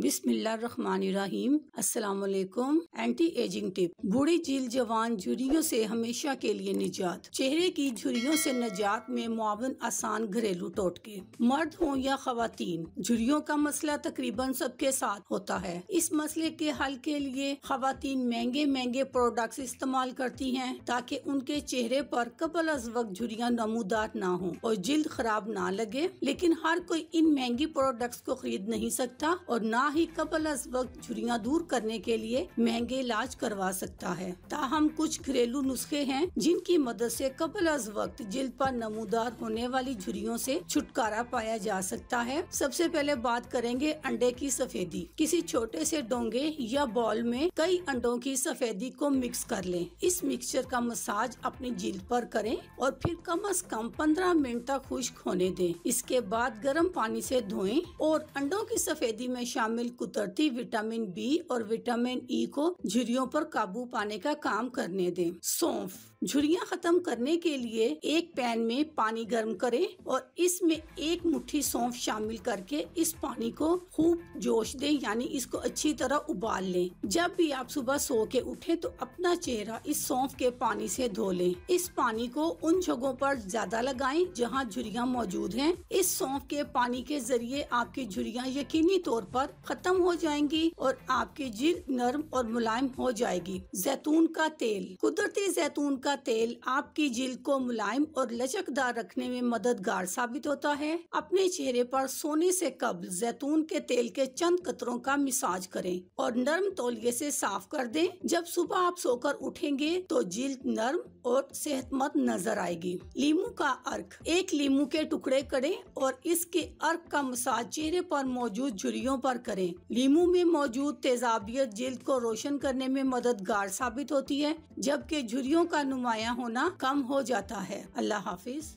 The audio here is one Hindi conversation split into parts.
बिस्मिल्लाहिर्रहमानिर्रहीम। अस्सलाम एंटी एजिंग टिप। बूढ़ी झील जवान झुरियों से हमेशा के लिए निजात। चेहरे की झुरियों से निजात में मुआवन आसान घरेलू टोटके। मर्द हो या खातन झुरियों का मसला तकरीबन सबके साथ होता है। इस मसले के हल के लिए खातन महँगे महँगे प्रोडक्ट्स इस्तेमाल करती हैं ताकि उनके चेहरे पर कबल अज वक्त झुरियाँ नमूदार ना हो और जिल्द खराब ना लगे। लेकिन हर कोई इन महँगी प्रोडक्ट्स को खरीद नहीं सकता और ना ही कबल अज वक्त झुरियाँ दूर करने के लिए महँगे इलाज करवा सकता है। ताहम कुछ घरेलू नुस्खे हैं जिनकी मदद से कबल अज वक्त जिल्द पर नमूदार होने वाली झुरियों से छुटकारा पाया जा सकता है। सबसे पहले बात करेंगे अंडे की सफेदी। किसी छोटे से डोंगे या बॉल में कई अंडों की सफेदी को मिक्स कर लें। इस मिक्सचर का मसाज अपनी जिल्द पर करें और फिर कम अज कम पंद्रह मिनट तक खुश्क होने दें। इसके बाद गर्म पानी से धोएँ और अंडों की सफेदी में शामिल शामिल कुदरती विटामिन बी और विटामिन ई को झुरियों पर काबू पाने का काम करने दें। सौंफ। झुरियाँ खत्म करने के लिए एक पैन में पानी गर्म करें और इसमें एक मुट्ठी सौंफ शामिल करके इस पानी को खूब जोश दें, यानी इसको अच्छी तरह उबाल लें। जब भी आप सुबह सो के उठे तो अपना चेहरा इस सौंफ के पानी से धो लें। इस पानी को उन जगहों पर ज़्यादा लगाएँ जहाँ झुरियाँ मौजूद हैं। इस सौंफ के पानी के ज़रिए आपकी झुरियाँ यकीनी तौर पर खत्म हो जाएँगी और आपकी जिल्द नरम और मुलायम हो जाएगी। जैतून का तेल। कुदरती जैतून का तेल आपकी जिल्द को मुलायम और लचकदार रखने में मददगार साबित होता है। अपने चेहरे पर सोने से कबल जैतून के तेल के चंद कतरों का मिसाज करें और नरम तौलिए से साफ़ कर दें। जब सुबह आप सोकर उठेंगे तो जिल्द नरम और सेहतमंद नज़र आएगी। लीमू का अर्क। एक लीम के टुकड़े करें और इसके अर्क का मसाज चेहरे पर मौजूद झुरियों पर करें। लीम में मौजूद तेजाबियत जल्द को रोशन करने में मददगार साबित होती है, जबकि झुरियों का नुमाया होना कम हो जाता है। अल्लाह हाफिज।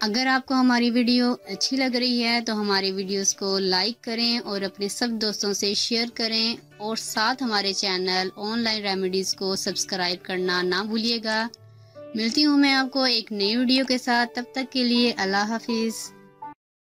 अगर आपको हमारी वीडियो अच्छी लग रही है तो हमारे वीडियोस को लाइक करें और अपने सब दोस्तों से शेयर करें। और साथ हमारे चैनल ऑनलाइन रेमेडीज़ को सब्सक्राइब करना ना भूलिएगा। मिलती हूँ मैं आपको एक नई वीडियो के साथ। तब तक के लिए अल्लाह हाफिज़।